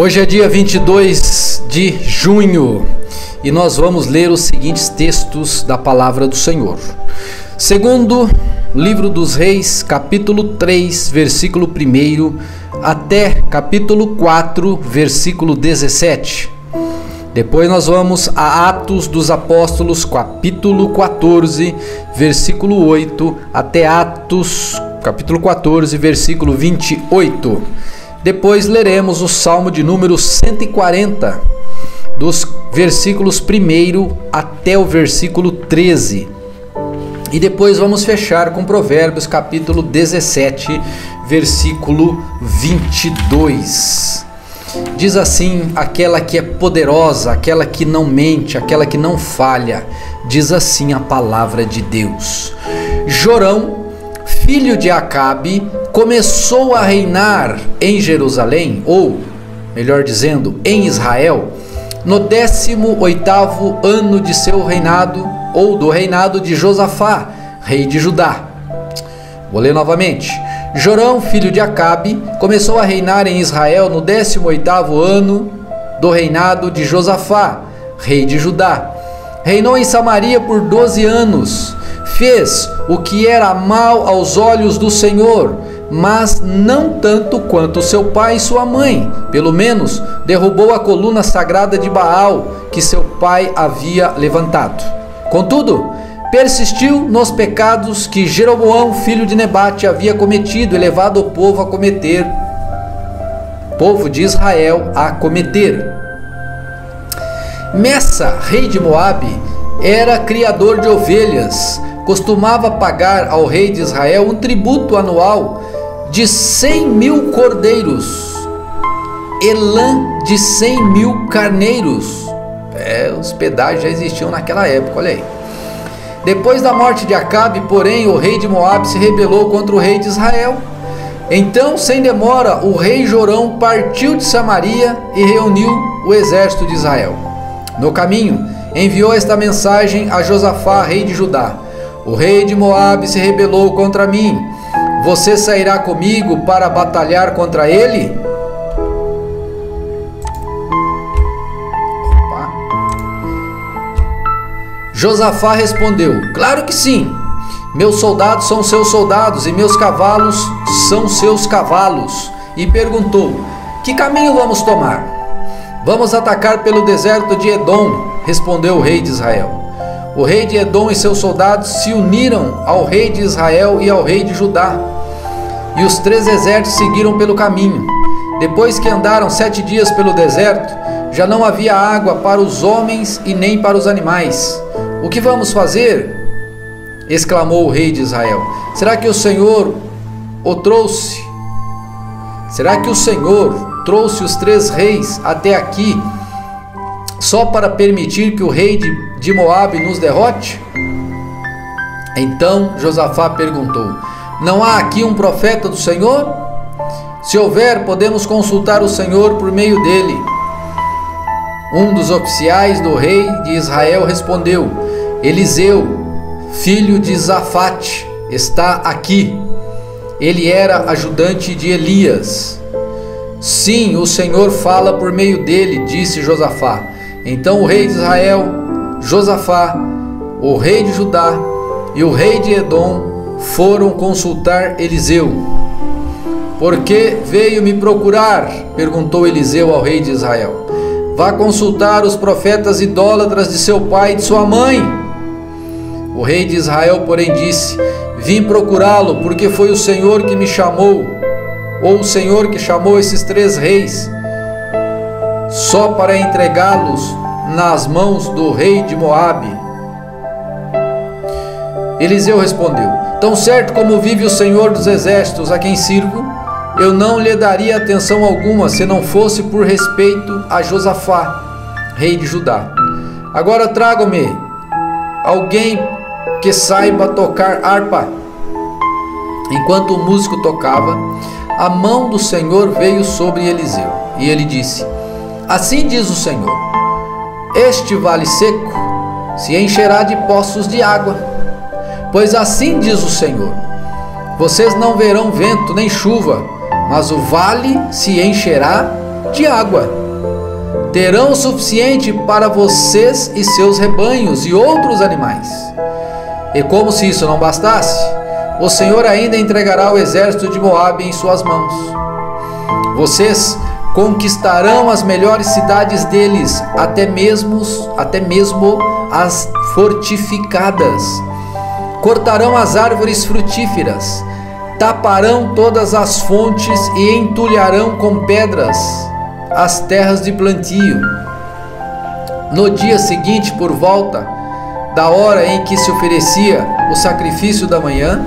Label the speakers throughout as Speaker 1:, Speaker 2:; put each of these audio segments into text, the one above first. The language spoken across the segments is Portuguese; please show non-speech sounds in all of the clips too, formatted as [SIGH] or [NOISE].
Speaker 1: Hoje é dia 22 de junho e nós vamos ler os seguintes textos da palavra do Senhor. Segundo livro dos Reis, capítulo 3, versículo 1 até capítulo 4, versículo 17. Depois nós vamos a Atos dos Apóstolos, capítulo 14, versículo 8 até Atos, capítulo 14, versículo 28. Depois leremos o Salmo de número 140, dos versículos 1 até o versículo 13. E depois vamos fechar com Provérbios capítulo 17, versículo 22. Diz assim: aquela que é poderosa, aquela que não mente, aquela que não falha, diz assim a palavra de Deus. Jorão, filho de Acabe, começou a reinar em Jerusalém, ou melhor dizendo, em Israel, no 18º ano de seu reinado, ou do reinado de Josafá, rei de Judá. Vou ler novamente. Jorão, filho de Acabe, começou a reinar em Israel no 18º ano do reinado de Josafá, rei de Judá. Reinou em Samaria por 12 anos. Fez o que era mal aos olhos do Senhor, mas não tanto quanto seu pai e sua mãe. Pelo menos derrubou a coluna sagrada de Baal que seu pai havia levantado. Contudo, persistiu nos pecados que Jeroboão, filho de Nebate, havia cometido e levado o povo a cometer, povo de Israel a cometer. Messa, rei de Moabe, era criador de ovelhas, costumava pagar ao rei de Israel um tributo anual de cem mil cordeiros, Elã de cem mil carneiros. É, os pedágios já existiam naquela época, olha aí. Depois da morte de Acabe, porém, o rei de Moab se rebelou contra o rei de Israel. Então, sem demora, o rei Jorão partiu de Samaria e reuniu o exército de Israel. No caminho, enviou esta mensagem a Josafá, rei de Judá: O rei de Moab se rebelou contra mim você sairá comigo para batalhar contra ele? Opa. Josafá respondeu: Claro que sim. Meus soldados são seus soldados e meus cavalos são seus cavalos. E perguntou: Que caminho vamos tomar? Vamos atacar pelo deserto de Edom, respondeu o rei de Israel. O rei de Edom e seus soldados se uniram ao rei de Israel e ao rei de Judá. E os três exércitos seguiram pelo caminho. Depois que andaram sete dias pelo deserto, já não havia água para os homens e nem para os animais. O que vamos fazer? exclamou o rei de Israel. Será que o Senhor o trouxe? Será que o Senhor trouxe os três reis até aqui só para permitir que o rei de, Moabe nos derrote? Então Josafá perguntou: Não há aqui um profeta do Senhor? Se houver, podemos consultar o Senhor por meio dele. Um dos oficiais do rei de Israel respondeu: Eliseu, filho de Zafate, está aqui. Ele era ajudante de Elias. Sim, o Senhor fala por meio dele, disse Josafá. Então o rei de Israel, Josafá, o rei de Judá e o rei de Edom foram consultar Eliseu. Por que veio me procurar? perguntou Eliseu ao rei de Israel. Vá consultar os profetas idólatras de seu pai e de sua mãe. O rei de Israel, porém, disse: Vim procurá-lo, porque foi o Senhor que me chamou, ou o Senhor que chamou esses três reis só para entregá-los nas mãos do rei de Moabe. Eliseu respondeu: Tão certo como vive o Senhor dos exércitos a quem sirvo, eu não lhe daria atenção alguma se não fosse por respeito a Josafá, rei de Judá. Agora tragam-me alguém que saiba tocar harpa. Enquanto o músico tocava, a mão do Senhor veio sobre Eliseu, e ele disse: Assim diz o Senhor: Este vale seco se encherá de poços de água. Pois assim diz o Senhor: Vocês não verão vento nem chuva, mas o vale se encherá de água. Terão o suficiente para vocês e seus rebanhos e outros animais. E como se isso não bastasse, o Senhor ainda entregará o exército de Moabe em suas mãos. Vocês conquistarão as melhores cidades deles, até mesmo, até mesmo as fortificadas. Cortarão as árvores frutíferas, taparão todas as fontes e entulharão com pedras as terras de plantio. No dia seguinte, por volta da hora em que se oferecia o sacrifício da manhã,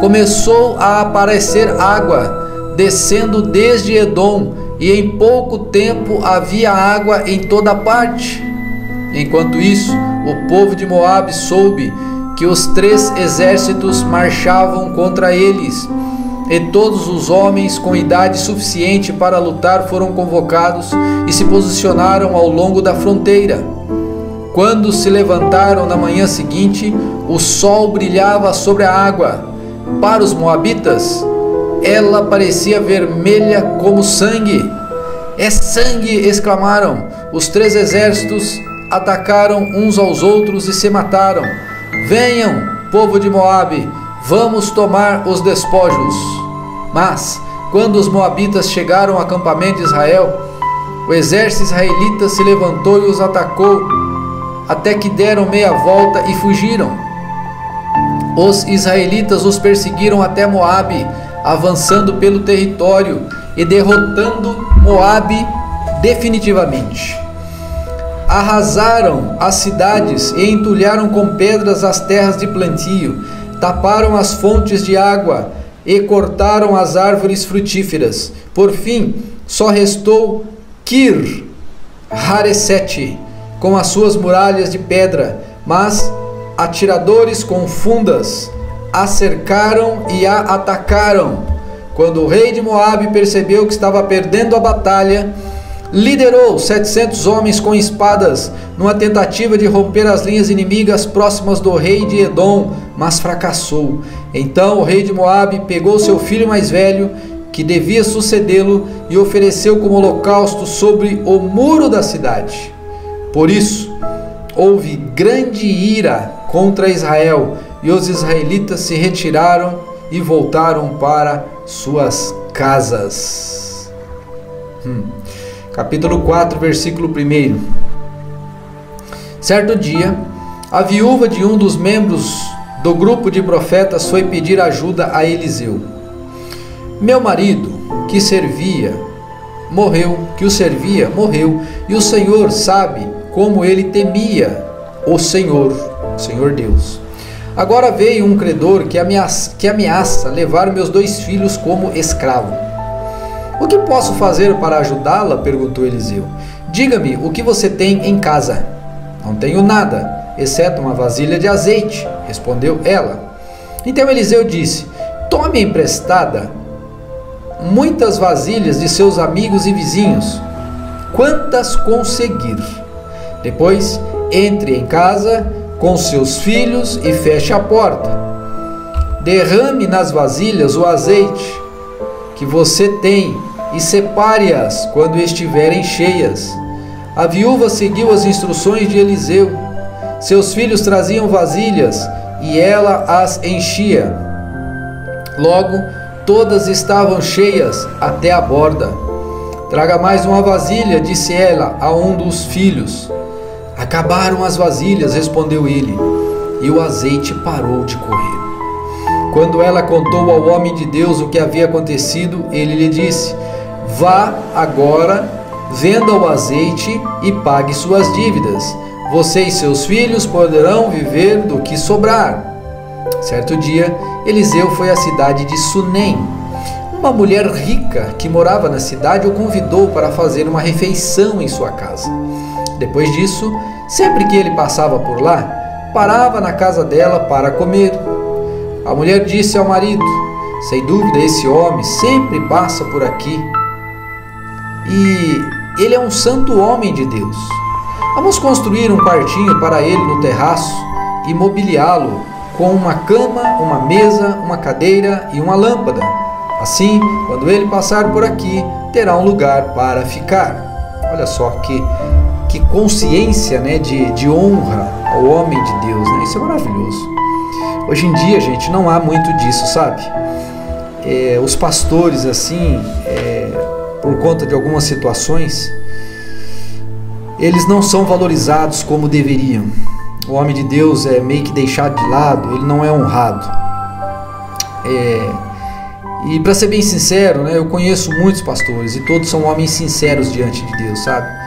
Speaker 1: começou a aparecer água descendo desde Edom, e em pouco tempo havia água em toda parte. Enquanto isso, o povo de Moabe soube que os três exércitos marchavam contra eles, e todos os homens com idade suficiente para lutar foram convocados e se posicionaram ao longo da fronteira. Quando se levantaram na manhã seguinte, o sol brilhava sobre a água. Para os moabitas, ela parecia vermelha como sangue. É sangue! exclamaram. Os três exércitos atacaram uns aos outros e se mataram. Venham, povo de Moabe, vamos tomar os despojos. Mas, quando os moabitas chegaram ao acampamento de Israel, o exército israelita se levantou e os atacou, até que deram meia volta e fugiram. Os israelitas os perseguiram até Moabe, avançando pelo território e derrotando Moabe definitivamente. Arrasaram as cidades e entulharam com pedras as terras de plantio, taparam as fontes de água e cortaram as árvores frutíferas. Por fim, só restou Kir Haresete, com as suas muralhas de pedra, mas atiradores com fundas a cercaram e a atacaram. Quando o rei de Moabe percebeu que estava perdendo a batalha, liderou 700 homens com espadas numa tentativa de romper as linhas inimigas próximas do rei de Edom, mas fracassou. Então o rei de Moabe pegou seu filho mais velho, que devia sucedê-lo, e ofereceu como holocausto sobre o muro da cidade. Por isso, houve grande ira contra Israel, e os israelitas se retiraram e voltaram para suas casas. Hum. Capítulo 4, versículo 1. Certo dia, a viúva de um dos membros do grupo de profetas foi pedir ajuda a Eliseu. Meu marido, que servia, morreu, que o servia, morreu, e o Senhor sabe como ele temia o Senhor, o Senhor Deus. Agora veio um credor que ameaça, que ameaça levar meus dois filhos como escravo. O que posso fazer para ajudá-la? perguntou Eliseu. Diga-me o que você tem em casa. Não tenho nada, exceto uma vasilha de azeite, respondeu ela. Então Eliseu disse: Tome emprestada muitas vasilhas de seus amigos e vizinhos, quantas conseguir. Depois, entre em casa com seus filhos e feche a porta. Derrame nas vasilhas o azeite que você tem e separe-as quando estiverem cheias. A viúva seguiu as instruções de Eliseu. Seus filhos traziam vasilhas e ela as enchia. Logo, todas estavam cheias até a borda. Traga mais uma vasilha, disse ela a um dos filhos. Acabaram as vasilhas, respondeu ele, e o azeite parou de correr. Quando ela contou ao homem de Deus o que havia acontecido, ele lhe disse: Vá agora, venda o azeite e pague suas dívidas. Você e seus filhos poderão viver do que sobrar. Certo dia, Eliseu foi à cidade de Sunem. Uma mulher rica que morava na cidade o convidou para fazer uma refeição em sua casa. Depois disso, sempre que ele passava por lá, parava na casa dela para comer. A mulher disse ao marido: Sem dúvida, esse homem sempre passa por aqui. E ele é um santo homem de Deus. Vamos construir um quartinho para ele no terraço e mobiliá-lo com uma cama, uma mesa, uma cadeira e uma lâmpada. Assim, quando ele passar por aqui, terá um lugar para ficar. Olha só que, que consciência né, de, de honra ao homem de Deus. Né? Isso é maravilhoso. Hoje em dia, gente, não há muito disso, sabe? É, os pastores, assim, é, por conta de algumas situações, eles não são valorizados como deveriam. O homem de Deus é meio que deixado de lado, ele não é honrado. É, e para ser bem sincero, né, eu conheço muitos pastores e todos são homens sinceros diante de Deus, sabe?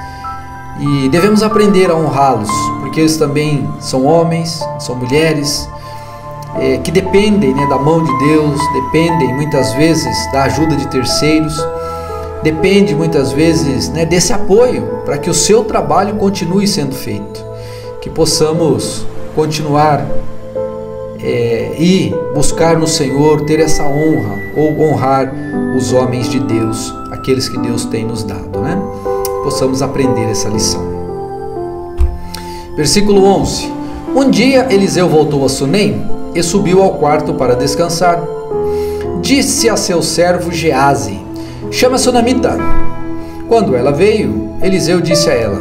Speaker 1: E devemos aprender a honrá-los, porque eles também são homens, são mulheres é, que dependem né, da mão de Deus, dependem muitas vezes da ajuda de terceiros, depende muitas vezes né, desse apoio para que o seu trabalho continue sendo feito, que possamos continuar é, e buscar no Senhor ter essa honra ou honrar os homens de Deus, aqueles que Deus tem nos dado, né? Possamos aprender essa lição. Versículo 11: Um dia Eliseu voltou a Sunem e subiu ao quarto para descansar. Disse a seu servo Gease: Chama a Sunamita. Quando ela veio, Eliseu disse a ela: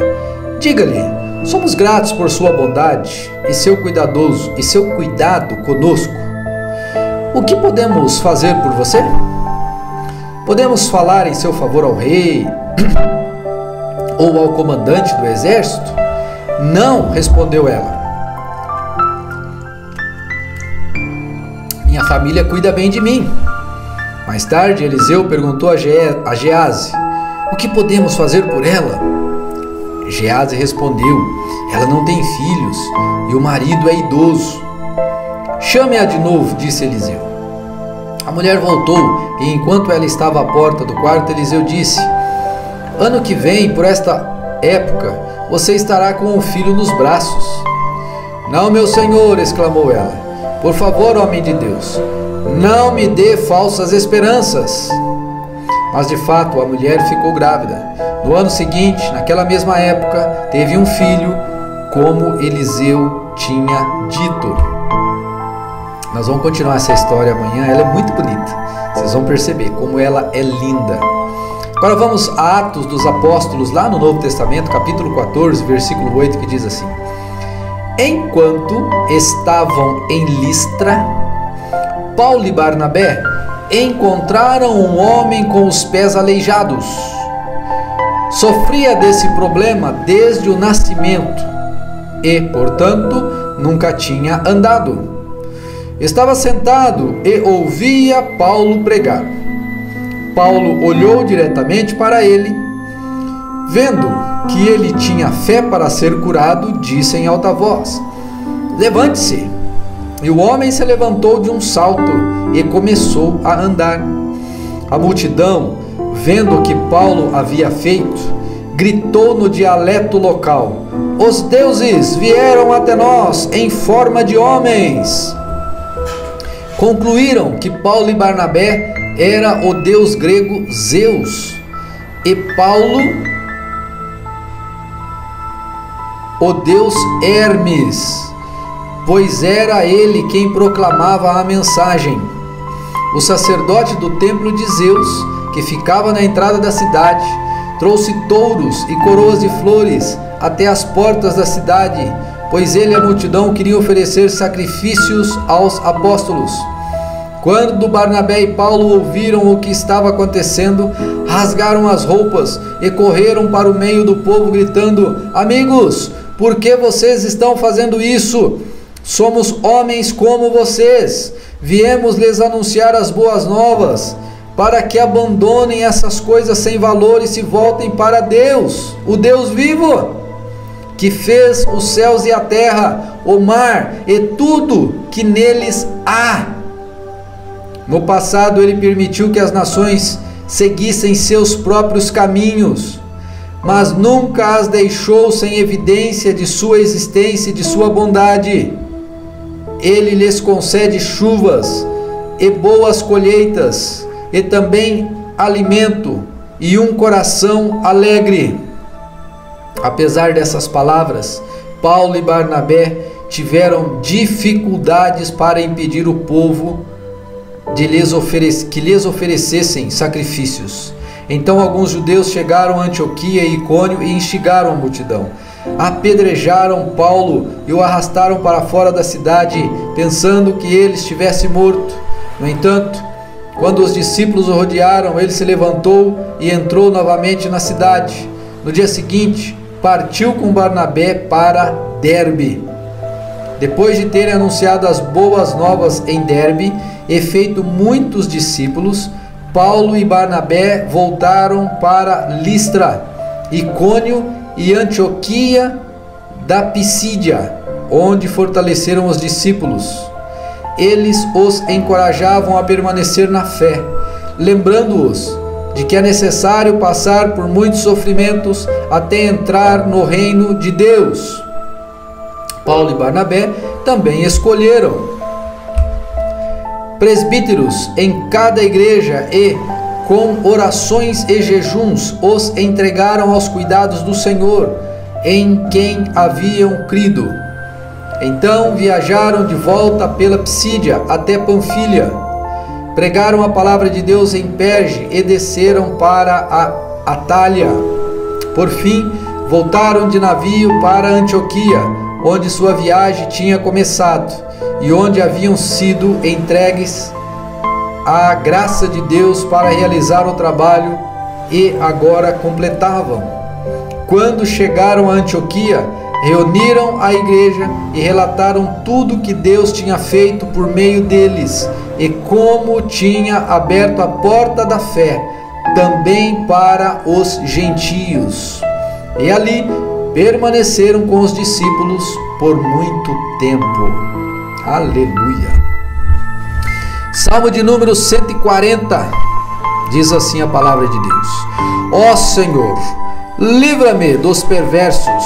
Speaker 1: Diga-lhe Somos gratos por sua bondade e seu cuidadoso e seu cuidado conosco. O que podemos fazer por você? Podemos falar em seu favor ao rei [CLEARS THROAT] ou ao comandante do exército? Não, respondeu ela. Minha família cuida bem de mim. Mais tarde, Eliseu perguntou a Gease: O que podemos fazer por ela? Gease respondeu: Ela não tem filhos e o marido é idoso. Chame-a de novo, disse Eliseu. A mulher voltou e, enquanto ela estava à porta do quarto, Eliseu disse: Ano que vem, por esta época, você estará com um filho nos braços. Não, meu senhor, exclamou ela. Por favor, homem de Deus, não me dê falsas esperanças. Mas de fato a mulher ficou grávida. No ano seguinte, naquela mesma época, teve um filho, como Eliseu tinha dito. Nós vamos continuar essa história amanhã, ela é muito bonita. Vocês vão perceber como ela é linda. Agora vamos a Atos dos Apóstolos, lá no Novo Testamento, capítulo 14, versículo 8, que diz assim: Enquanto estavam em Listra, Paulo e Barnabé encontraram um homem com os pés aleijados. Sofria desse problema desde o nascimento e, portanto, nunca tinha andado. Estava sentado e ouvia Paulo pregar. Paulo olhou diretamente para ele. Vendo que ele tinha fé para ser curado, disse em alta voz: Levante-se. E o homem se levantou de um salto e começou a andar. A multidão, vendo o que Paulo havia feito, gritou no dialeto local: Os deuses vieram até nós em forma de homens. Concluíram que Paulo e Barnabé era o deus grego Zeus e Paulo o deus Hermes pois era ele quem proclamava a mensagem. O sacerdote do templo de Zeus, que ficava na entrada da cidade, trouxe touros e coroas de flores até as portas da cidade, pois ele e a multidão queriam oferecer sacrifícios aos apóstolos. Quando Barnabé e Paulo ouviram o que estava acontecendo, rasgaram as roupas e correram para o meio do povo, gritando: Amigos, por que vocês estão fazendo isso? Somos homens como vocês. Viemos lhes anunciar as boas novas, para que abandonem essas coisas sem valor e se voltem para Deus, o Deus vivo, que fez os céus e a terra, o mar e tudo que neles há. No passado, ele permitiu que as nações seguissem seus próprios caminhos, mas nunca as deixou sem evidência de sua existência e de sua bondade ele lhes concede chuvas e boas colheitas, e também alimento e um coração alegre. Apesar dessas palavras, Paulo e Barnabé tiveram dificuldades para impedir o povo de lhes que lhes oferecessem sacrifícios. Então alguns judeus chegaram a Antioquia e Icônio e instigaram a multidão. Apedrejaram Paulo e o arrastaram para fora da cidade, pensando que ele estivesse morto. No entanto, quando os discípulos o rodearam, ele se levantou e entrou novamente na cidade. No dia seguinte, partiu com Barnabé para Derbe. Depois de terem anunciado as boas novas em Derbe e feito muitos discípulos, Paulo e Barnabé voltaram para Listra, Icônio e Antioquia da Pisídia, onde fortaleceram os discípulos. Eles os encorajavam a permanecer na fé, lembrando-os de que é necessário passar por muitos sofrimentos até entrar no reino de Deus. Paulo e Barnabé também escolheram presbíteros em cada igreja e, com orações e jejuns, os entregaram aos cuidados do Senhor, em quem haviam crido. Então viajaram de volta pela Psídia até Panfilha, pregaram a palavra de Deus em Perge e desceram para a Atália. Por fim, voltaram de navio para Antioquia, onde sua viagem tinha começado e onde haviam sido entregues à graça de Deus para realizar o trabalho e agora completavam. Quando chegaram a Antioquia, reuniram a igreja e relataram tudo que Deus tinha feito por meio deles e como tinha aberto a porta da fé também para os gentios. E ali permaneceram com os discípulos por muito tempo. Aleluia. Salmo de número 140. Diz assim a palavra de Deus: Ó Senhor, livra-me dos perversos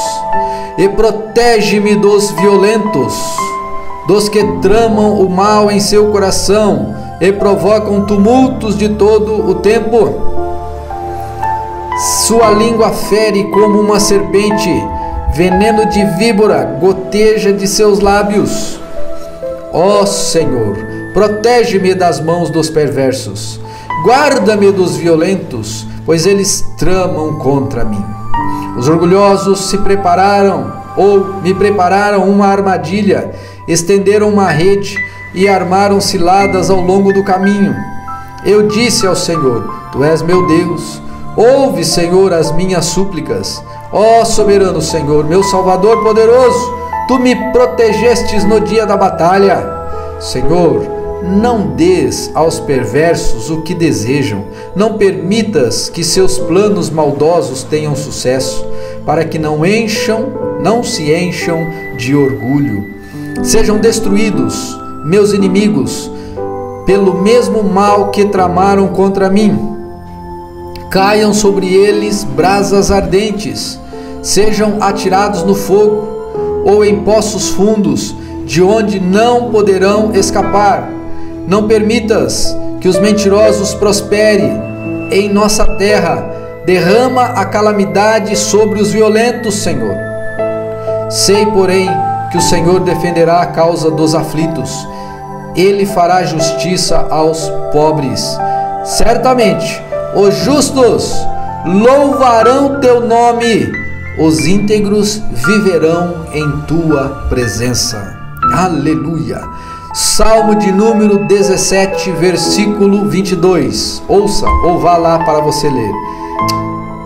Speaker 1: e protege-me dos violentos, dos que tramam o mal em seu coração e provocam tumultos de todo o tempo. Sua língua fere como uma serpente, veneno de víbora goteja de seus lábios. Ó Senhor, protege-me das mãos dos perversos, guarda-me dos violentos, pois eles tramam contra mim. Os orgulhosos se prepararam ou me prepararam uma armadilha, estenderam uma rede e armaram ciladas ao longo do caminho. Eu disse ao Senhor: Tu és meu Deus. Ouve, Senhor, as minhas súplicas. Ó soberano Senhor, meu Salvador poderoso, Tu me protegestes no dia da batalha. Senhor, não des aos perversos o que desejam, não permitas que seus planos maldosos tenham sucesso, para que não encham, não se encham de orgulho. Sejam destruídos meus inimigos pelo mesmo mal que tramaram contra mim. Caiam sobre eles brasas ardentes, sejam atirados no fogo ou em poços fundos, de onde não poderão escapar. Não permitas que os mentirosos prosperem em nossa terra. Derrama a calamidade sobre os violentos, Senhor. Sei, porém, que o Senhor defenderá a causa dos aflitos. Ele fará justiça aos pobres. Certamente, os justos louvarão teu nome os íntegros viverão em tua presença. Aleluia. Salmo de número 17, versículo 22. Ouça ou vá lá para você ler.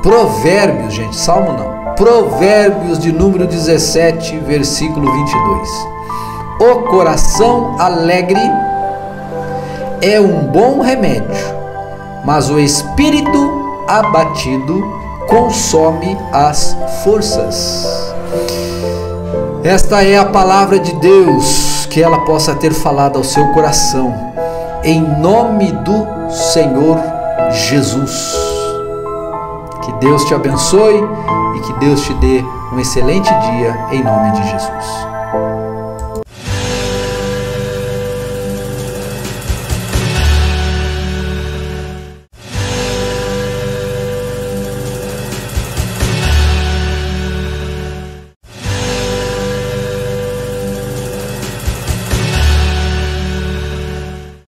Speaker 1: Provérbios, gente, salmo não. Provérbios de número 17, versículo 22. O coração alegre é um bom remédio, mas o espírito abatido consome as forças. Esta é a palavra de Deus, que ela possa ter falado ao seu coração, em nome do Senhor Jesus. Que Deus te abençoe e que Deus te dê um excelente dia, em nome de Jesus.